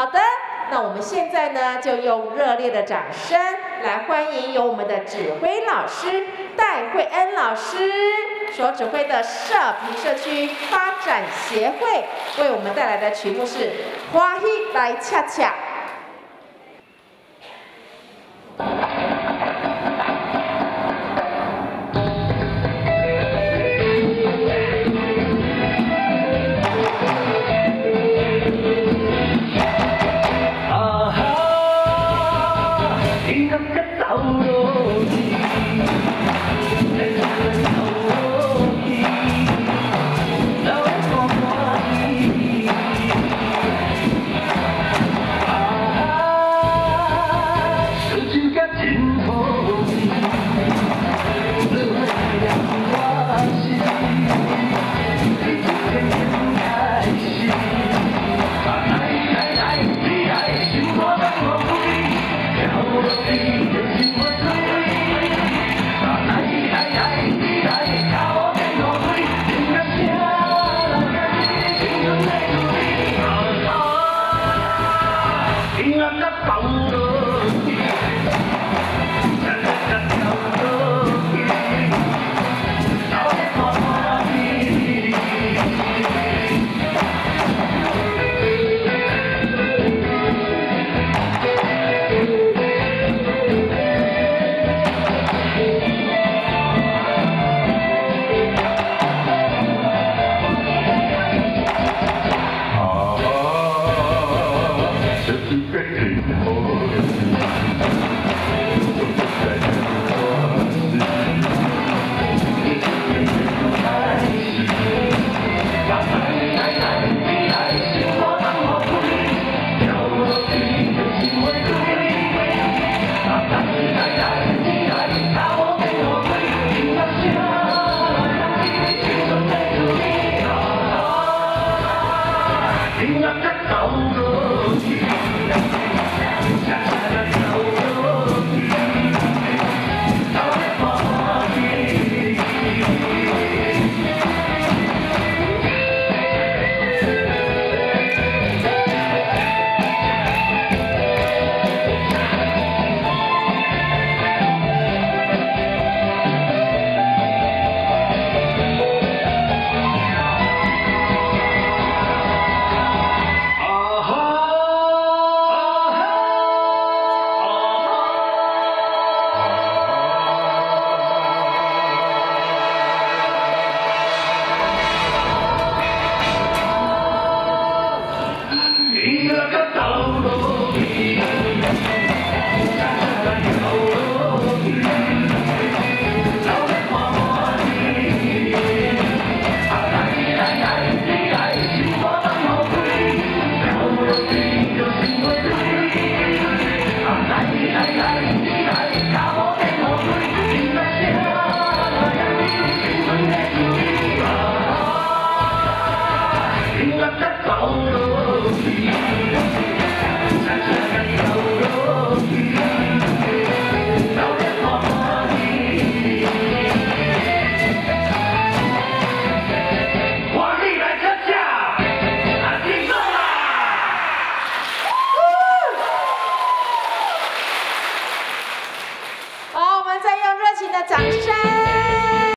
好的，那我们现在呢，就用热烈的掌声来欢迎由我们的指挥老师戴慧恩老师所指挥的社平社区发展协会为我们带来的曲目是《花喜来恰恰》。